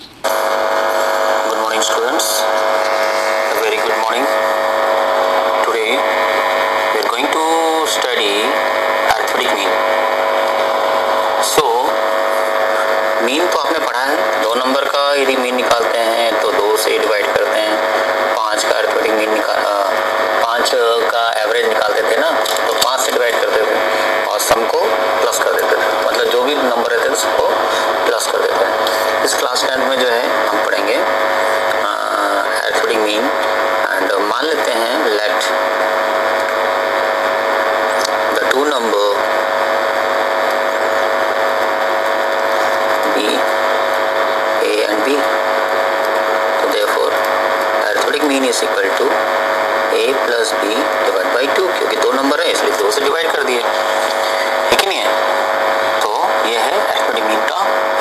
Good morning, students. A very good morning. Today we are going to study arithmetic mean. So, mean तो आपने पढ़ा है दो number का यदि mean निकालते हैं तो दो से डिवाइड करते हैं पाँच का अर्थमेटिक मीन निकाल पाँच का एवरेज निकालते थे ना तो पाँच से डिवाइड करते थे और सम को प्लस कर देते थे मतलब जो भी नंबर रहते थे सबको प्लस कर देते हैं इस क्लास टेंथ में जो है हम पढ़ेंगे अर्थमेटिक मीन एंड मान लेते हैं let the two number B, A and B. So therefore, arithmetic mean is equal to A plus B divided by 2 क्योंकि दो नंबर है इसलिए दो से डिवाइड कर दिए है कि नहीं है तो ये है arithmetic mean का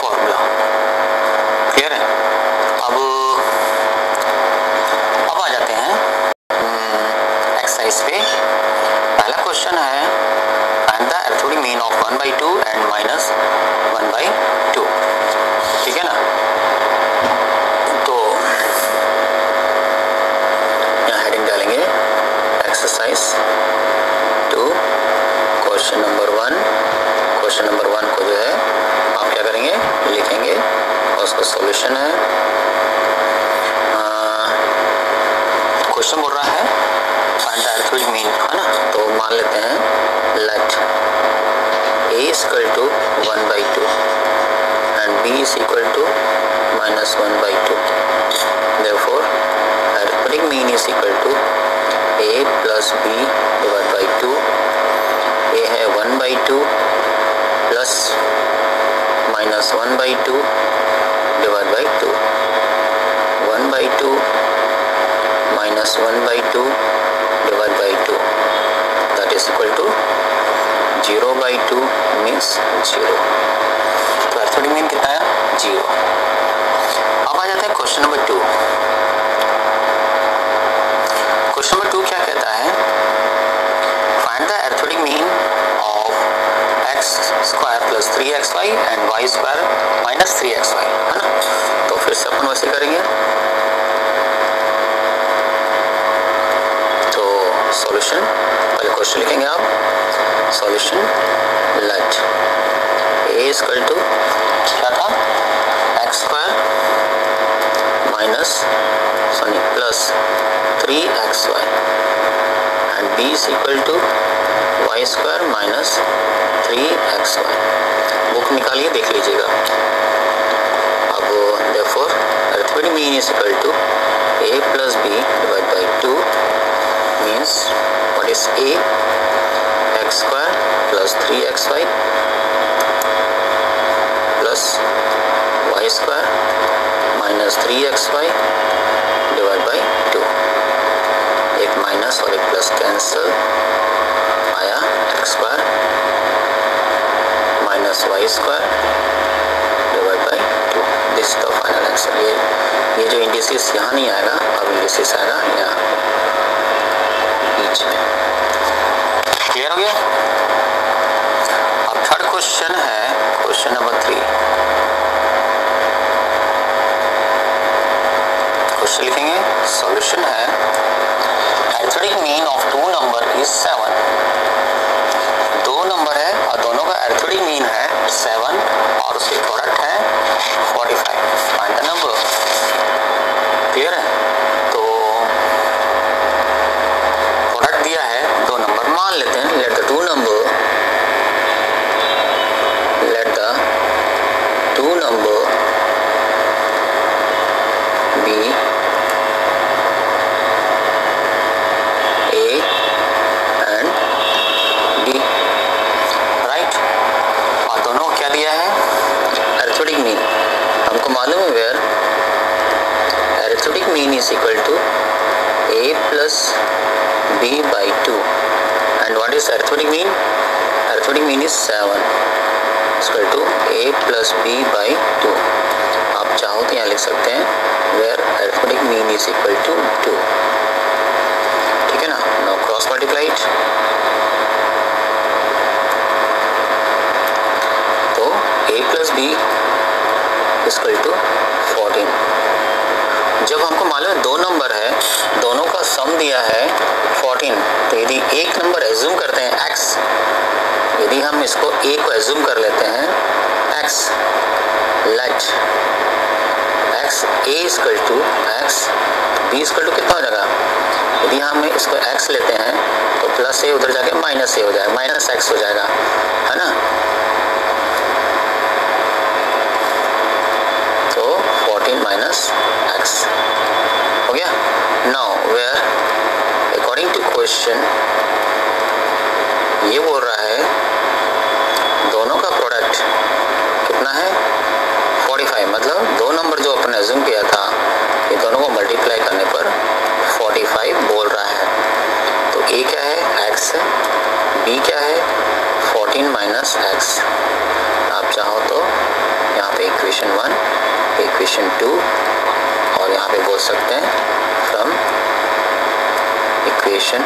फॉर्मूला क्लियर है अब अब आ जाते हैं एक्सरसाइज पे पहला क्वेश्चन है find the arithmetic mean of 1 by 2 and minus 1 by 2 ठीक है ना तो यहाँ हेडिंग डालेंगे exercise two question number one, question number one को जो है, आप क्या करेंगे? लिखेंगे और उसका सॉल्यूशन है क्वेश्चन बोल रहा है फाइंड द अर्थमेटिक मीन है ना? तो मान लेते हैं let is equal to 1 by 2 and b is equal to minus 1 by 2 therefore, arithmetic mean is equal to a plus b divided by 2 a है 1 by two plus minus one by two divide by two one by two minus one by two divide by two that is equal to zero by two means zero कितना है? Zero अब आ जाते हैं question number two question number two क्या y square minus three x y है ना? तो फिर से अपन वैसे करेंगे। तो सॉल्यूशन पहले क्वेश्चन लिखेंगे आप। Solution let a equal to क्या था? X square minus sorry plus three x y is equal to y square minus three x y book निकालिए, देख लीजिएगा। अब therefore arithmetic mean is equal to a plus b divide by two means what is a x square plus three x y plus y square minus three x y divide by two और एक plus cancel आया x square minus y square divide by two this the final answer ये ये जो indices यहाँ नहीं आएगा, अब इंडिसिस आएगा यहाँ, बीच में। क्लियर हो गया? अब क्वेश्चन है क्वेश्चन नंबर थ्री क्वेश्चन लिखेंगे सॉल्यूशन है। Mean of two number is seven दो नंबर है और दोनों का अर्थमेटिक मीन है सेवन तो is equal to टू ठीक है ना? नो क्रॉस मल्टीप्लाइड तो a plus b is equal to fourteen जब हमको मालूम है दो नंबर है, दोनों का सम दिया है फोर्टीन तो यदि एक नंबर एज्यूम करते हैं x, यदि हम इसको a को एज्यूम कर लेते हैं x let x a is equal to x b is equal to कितना हो जाएगा? यदि हम इसको x लेते हैं तो प्लस ए उधर जाके माइनस ए हो जाएगा माइनस एक्स हो जाएगा, है ना? तो 14 माइनस एक्स हो गया। Now where according to question ये बोल रहा है दोनों का प्रोडक्ट कितना है 45 मतलब दो नंबर जो अपन एज्यूम किया था ये दोनों को मल्टीप्लाई करने पर 45 बोल रहा है तो ए क्या है एक्स है बी क्या है 14 माइनस एक्स आप चाहो तो यहाँ पे इक्वेशन वन इक्वेशन टू और यहाँ पे बोल सकते हैं from equation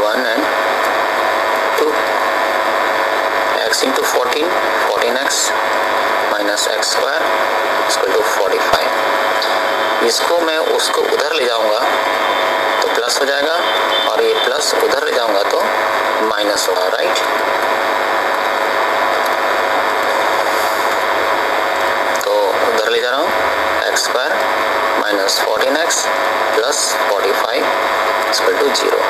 one and two x into fourteen fourteen x minus x square इसको टू फोर्टी फाइव इसको मैं उसको उधर ले जाऊँगा तो प्लस हो जाएगा और ये प्लस उधर ले जाऊँगा तो माइनस होगा राइट तो उधर ले जा रहा हूँ x square minus fourteen x plus forty five equal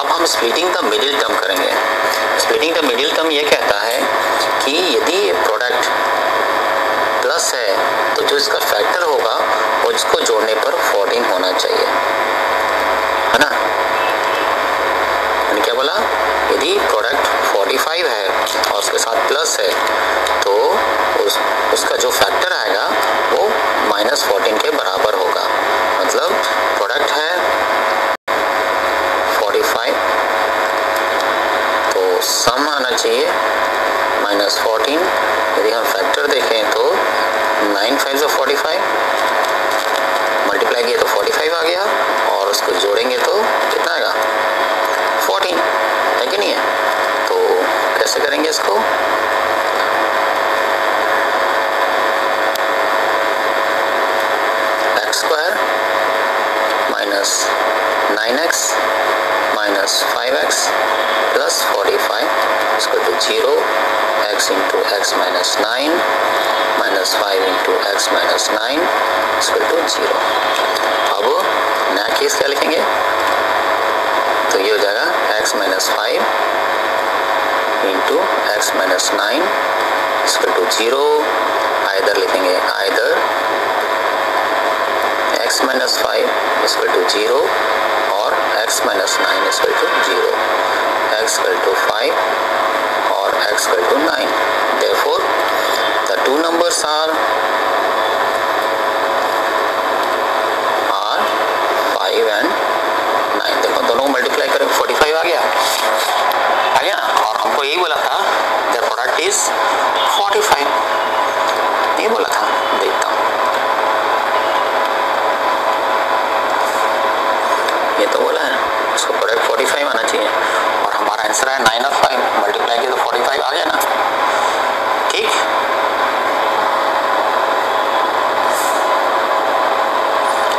अब हम स्प्लिटिंग द मिडिल टर्म करेंगे। स्प्लिटिंग द मिडिल टर्म ये कहता है कि यदि प्रोडक्ट प्लस है तो जो इसका फैक्टर होगा, उसको जोड़ने पर 14 होना चाहिए। है ना? मैंने क्या बोला? यदि प्रोडक्ट 45 है और उसके साथ प्लस है तो उस, उसका जो फैक्टर आएगा, वो माइनस फोर्टीन के बराबर होगा। मतलब प्रोडक्ट है 45 तो सम आना चाहिए माइनस फोर्टीन यदि हम फैक्टर देखें तो नाइन फाइव जो फोर्टी फाइव मल्टीप्लाई किया तो फोर्टी फाइव आ गया, और उसको जोड़ेंगे तो कितना आएगा? फोर्टीन है कि नहीं है? तो कैसे करेंगे इसको? minus nine x minus five x plus forty five इसको to zero x into x minus nine minus five into x minus nine इसको टू जीरो अब नया केस क्या लिखेंगे तो ये हो जाएगा x minus five into x minus nine इसको टू जीरो आइदर लिखेंगे आइदर एक्स माइनस फाइव इसको टू ज़ीरो और एक्स माइनस नाइन इसको to zero x to five और x equal to 9 therefore, the two numbers are are 5 and 9 देखो, दोनों को multiply करें 45 आ गया। आ गया और हमको यही बोला था द प्रोडक्ट इज़ 45 ये बोला था, देखता ये तो बोला है। उसको प्रोडक्ट 45 आना चाहिए। और हमारा आंसर है 9 और 5 मल्टीप्लाई किया तो 45 आ गया ना। ठीक?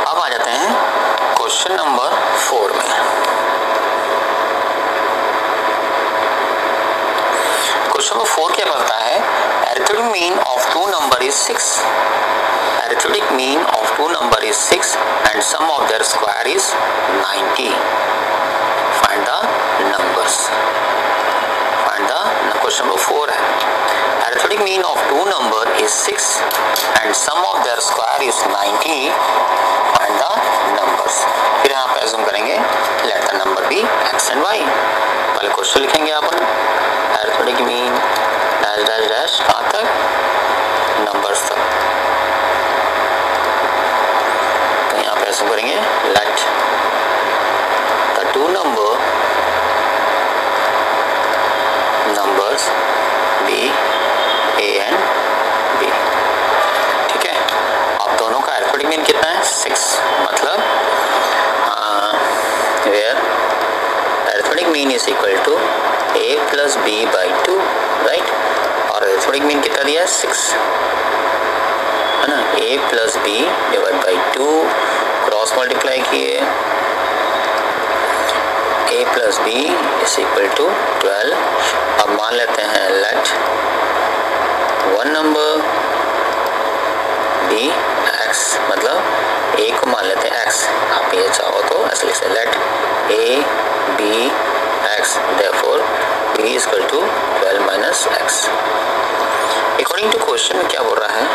अब आ जाते हैं क्वेश्चन नंबर फोर में। क्वेश्चन नंबर फोर क्या कहता है? Arithmetic mean of two number is 6 arithmetic mean of two number is 6 and sum of their square is 90 find the numbers find the question number 4 arithmetic mean of two number is 6 and sum of their square is 90 find the numbers फिर यहाँ पे assume करेंगे let the number be x and y पहले question लिखेंगे अपन arithmetic mean dash dash dash कहाँ तक numbers तक तो यहाँ पे ऐसे करेंगे let the two number numbers be a and b ठीक है अब दोनों का अल्फाबेटिक मीन कितना है सिक्स मतलब where alphabetic mean is equal to a plus b by two right और अल्फाबेटिक मीन कितना दिया है सिक्स है ना a plus b divide by two cross multiply किए a plus b is equal to twelve अब मान लेते हैं let one number be x मतलब ए को मान लेते हैं एक्स आप ये चाहो तो ऐसे लिख सकते let a be x therefore b is equal to twelve minus x according to question क्या बोल रहा है?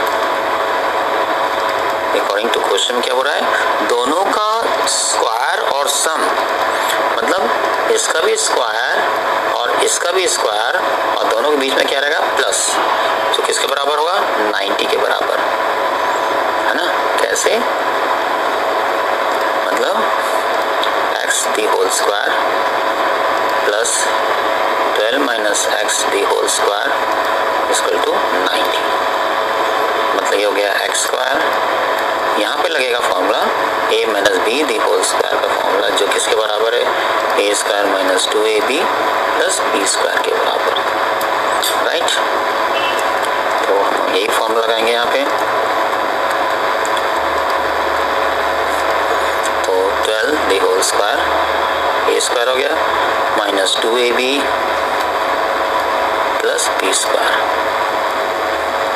अकॉर्डिंग टू क्वेश्चन क्या हो रहा है? दोनों का स्क्वायर और सम मतलब इसका भी स्क्वायर और इसका भी स्क्वायर और दोनों के बीच में क्या रहेगा? प्लस तो किसके बराबर होगा? 90 के बराबर. है ना? कैसे? मतलब x the whole square plus 12 minus x the whole square equal to 90 मतलब ये हो गया एक्स स्क्वायर यहाँ पे लगेगा formula a minus b the whole square का फॉर्मूला जो किसके बराबर है। A square minus two a b plus b square के बराबर। राइट तो हम यही फॉर्मूला लगाएँगे यहाँ पे। तो twelve the whole square a square हो गया। Minus two a b plus b square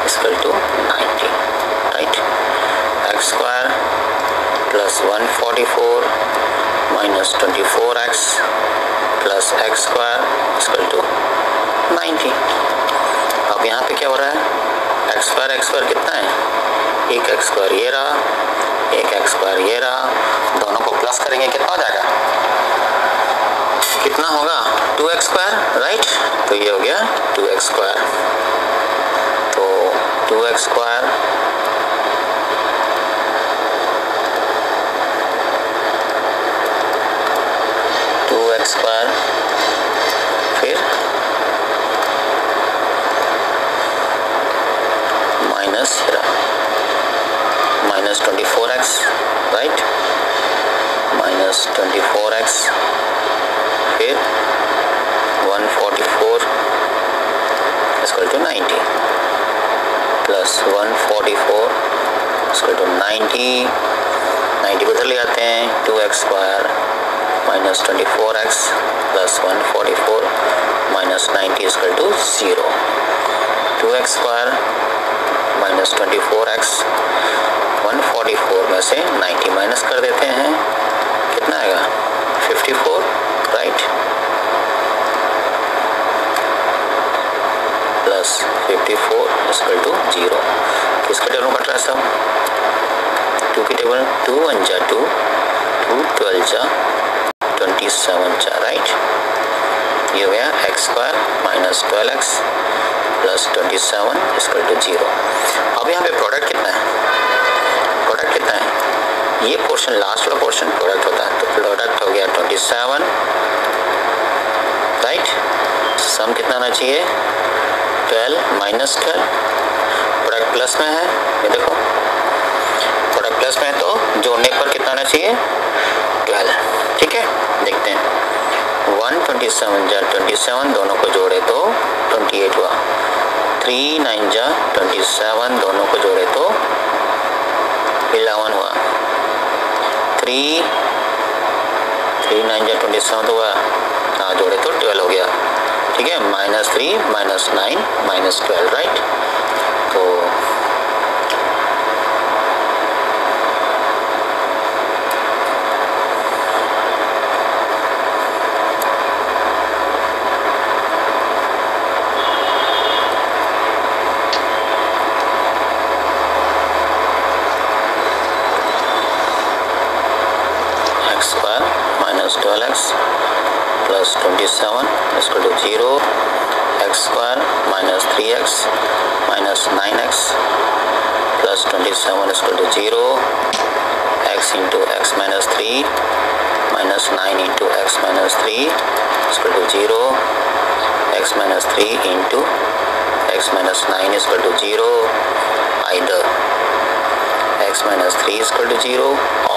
equal to ninety right four minus twenty four x plus x square equal to ninety अब यहाँ पे क्या हो रहा है? एक्स स्क्वायर एक्स स्क्वायर कितना है? एक एक्स स्क्वायर ये रहा, एक एक्स स्क्वायर ये रहा। दोनों को प्लस करेंगे, कितना हो जाएगा? कितना होगा? टू एक्स स्क्वायर राइट तो ये हो गया टू एक्स स्क्वायर तो two x square x square फिर minus minus twenty four x right minus twenty four x, फिर one forty four is equal to ninety plus one forty four is equal to ninety ninety को इधर ले जाते हैं two x square minus 24x plus 144 minus 90 is equal to 0 2x square minus 24x 144 में से 90 minus कर देते हैं। कितना आएगा? 54 right plus 54 equal to zero किसके टेबल में कट रहा है सब? टू की टेबल टू वन जा टू टू ट्वेल्व जा ट्वेंटी सेवन चार राइट ये हो गया x square minus twelve x plus twenty seven is equal to zero अब यहाँ पे प्रोडक्ट कितना है? प्रोडक्ट कितना है? ये पोर्शन लास्ट वाला पोर्शन प्रोडक्ट होता है। तो प्रोडक्ट हो गया ट्वेंटी सेवन राइट सम कितना आना चाहिए? Twelve minus twelve product plus में है, ये देखो। प्रोडक्ट प्लस में है तो जोड़ने पर कितना आना चाहिए? ट्वेल्व ठीक है? देखते हैं। वन ट्वेंटी सेवन जा ट्वेंटी सेवन दोनों को जोड़े तो ट्वेंटी एट हुआ। थ्री नाइन जा ट्वेंटी सेवन दोनों को जोड़े तो इलेवन हुआ। थ्री थ्री नाइन जा ट्वेंटी सेवन तो हुआ। हाँ जोड़े तो ट्वेल्व हो गया। ठीक है? Minus three minus nine minus twelve right minus 12x plus 27 is equal to 0 x square minus 3x minus 9x plus 27 is equal to 0 x into x minus 3 minus 9 into x minus 3 is equal to 0 x minus 3 into x minus 9 is equal to 0 either x minus 3 is equal to 0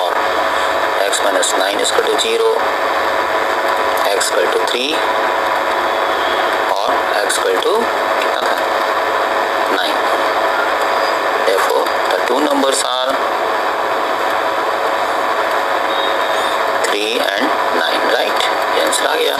minus 9 is equal to 0 x equal to 3 or x equal to uh, 9 therefore the two numbers are 3 and 9 right answer आ गया